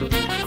Música